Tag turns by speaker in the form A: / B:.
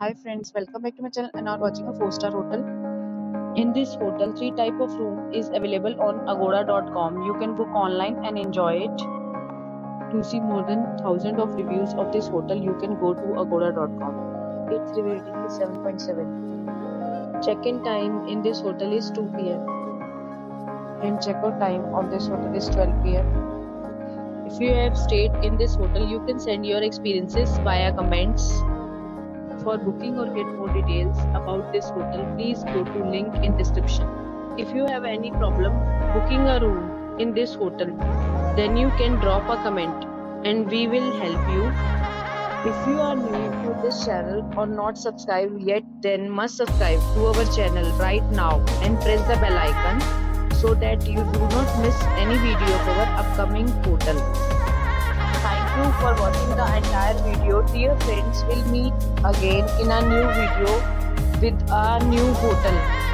A: Hi friends, welcome back to my channel and are watching a 4-star hotel. In this hotel, three type of room is available on agoda.com. You can book online and enjoy it. To see more than 1000 of reviews of this hotel, you can go to agoda.com. Its rating is 7.7. Check-in time in this hotel is 2 p.m. and check-out time of this hotel is 12 p.m. If you have stayed in this hotel, you can send your experiences via comments. For booking or get more details about this hotel, please go to link in description. If you have any problem booking a room in this hotel, then you can drop a comment and we will help you. If you are new to this channel or not subscribed yet, then must subscribe to our channel right now and press the bell icon so that you do not miss any video of our upcoming hotel. Thank you for watching the entire. Dear friends, we'll meet again in a new video with a new hotel.